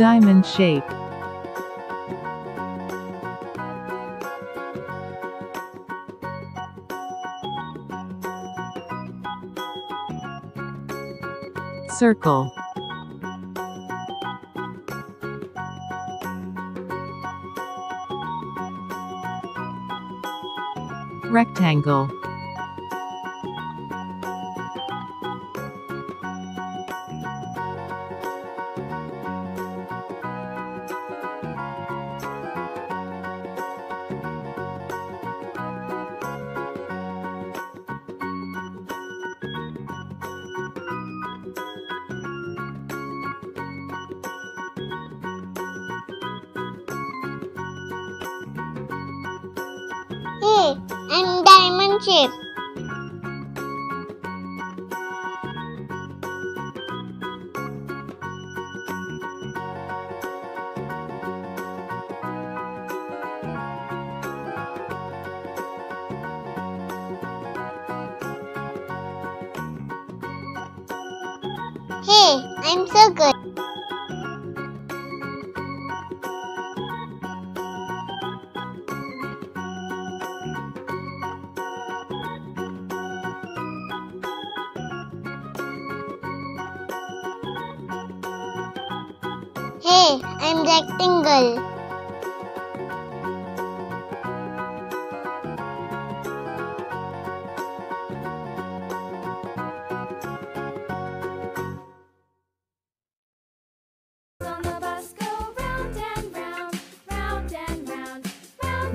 Diamond shape. Circle. Rectangle. and diamond shape. Hey, I'm so good. Hey, I'm rectangle.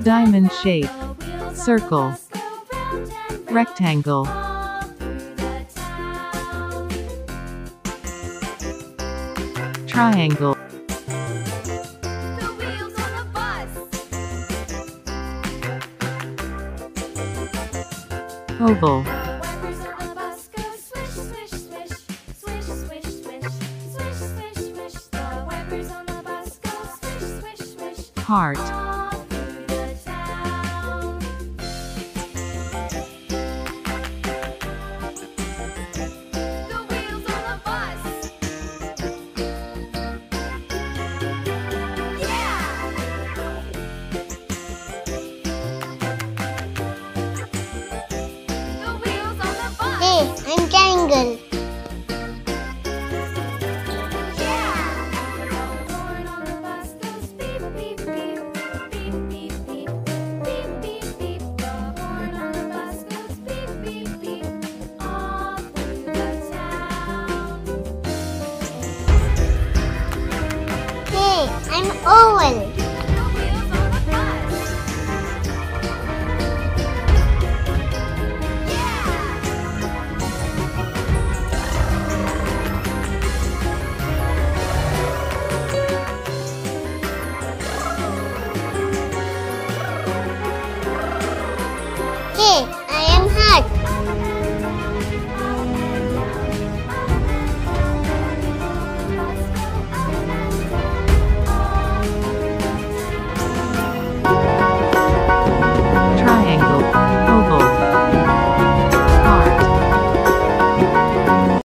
Diamond shape. Circle. Rectangle. Triangle. oval. Heart. triangle. I'm Owen. Эй!